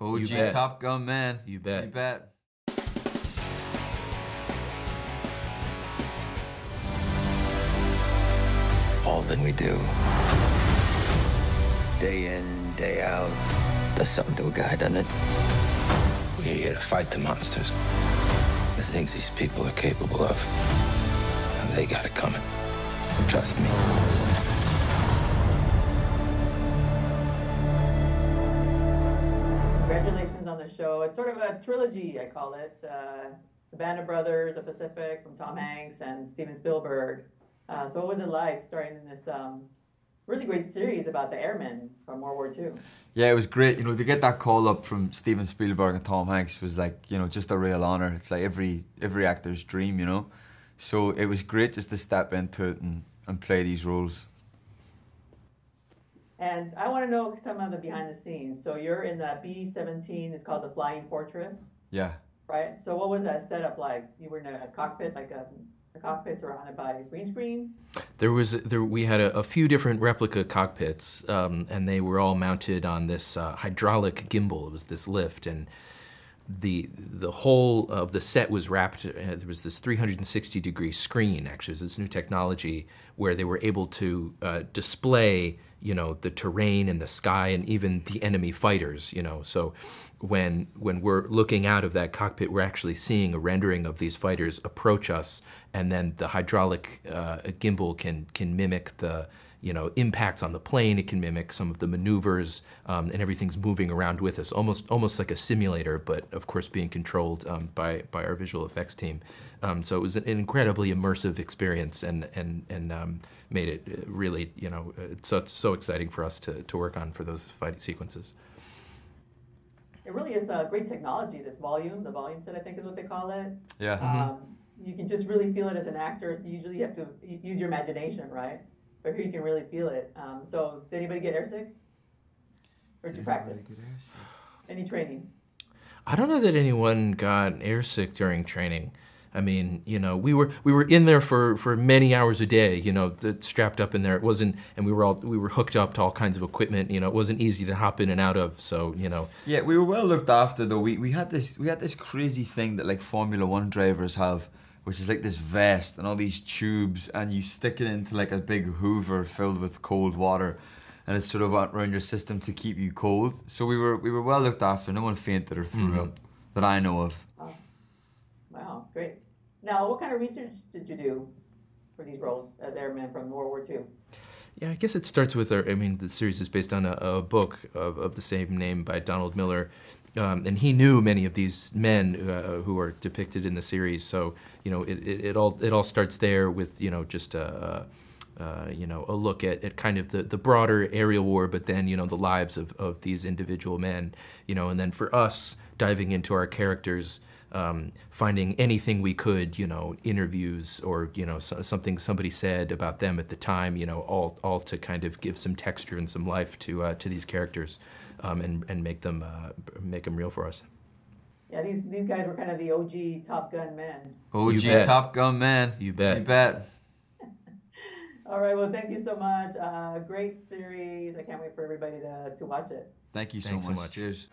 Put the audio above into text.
OG You bet. Top Gun man. You bet. You bet. all that we do. Day in, day out. Does something to a guy, doesn't it? We're here to fight the monsters. The things these people are capable of. And they got it coming. Trust me. Congratulations on the show. It's sort of a trilogy, I call it. Uh, the Band of Brothers, The Pacific from Tom Hanks and Steven Spielberg. Uh, so, what was it like starring in this um, really great series about the airmen from World War II? Yeah, it was great. You know, to get that call up from Steven Spielberg and Tom Hanks was like, you know, just a real honor. It's like every every actor's dream, you know. So it was great just to step into it and, and play these roles. And I want to know some of the behind the scenes. So, you're in the B 17, it's called the Flying Fortress, Yeah. right? So, what was that setup like? You were in a cockpit, like a, a cockpit surrounded by green screen? There was there we had a, a few different replica cockpits, um, and they were all mounted on this uh, hydraulic gimbal. It was this lift, and the the whole of the set was wrapped. Uh, there was this 360 degree screen. Actually, it was this new technology where they were able to uh, display, you know, the terrain and the sky and even the enemy fighters. You know, so when when we're looking out of that cockpit, we're actually seeing a rendering of these fighters approach us, and then the hydraulic uh, gimbal can can mimic the you know impacts on the plane. It can mimic some of the maneuvers, um, and everything's moving around with us, almost almost like a simulator, but of course being controlled um, by by our visual effects team. Um, so it was an incredibly immersive experience, and and and um, made it uh, really you know uh, so it's so exciting for us to to work on for those fight sequences. It really is a great technology, this volume, the volume set, I think is what they call it. Yeah. Um, you can just really feel it as an actor. So usually you have to use your imagination, right? But here you can really feel it. Um, so did anybody get airsick? Or did you practice? Any training? I don't know that anyone got airsick during training. I mean, you know, we were we were in there for, for many hours a day. You know, strapped up in there. It wasn't, and we were all we were hooked up to all kinds of equipment. You know, it wasn't easy to hop in and out of. So you know, Yeah, we were well looked after though. We we had this we had this crazy thing that like Formula One drivers have, which is like this vest and all these tubes, and you stick it into like a big Hoover filled with cold water, and it's sort of around your system to keep you cold. So we were we were well looked after. No one fainted or threw mm-hmm. up that I know of. Oh. Wow, great. Now, what kind of research did you do for these roles uh, as airmen from World War II? Yeah, I guess it starts with, our, I mean, the series is based on a, a book of, of the same name by Donald Miller. Um, and he knew many of these men uh, who are depicted in the series. So, you know, it, it, it all it all starts there with, you know, just a, uh, you know, a look at, at kind of the, the broader aerial war, but then, you know, the lives of, of these individual men, you know, and then for us, diving into our characters, um, finding anything we could, you know, interviews or you know so, something somebody said about them at the time, you know, all all to kind of give some texture and some life to uh, to these characters, um, and and make them uh, make them real for us. Yeah, these, these guys were kind of the OG Top Gun men. OG bet. Top Gun man. You bet. You bet. All right, well, thank you so much. Uh, great series. I can't wait for everybody to, to watch it. Thank you so Thanks so much. much. Cheers.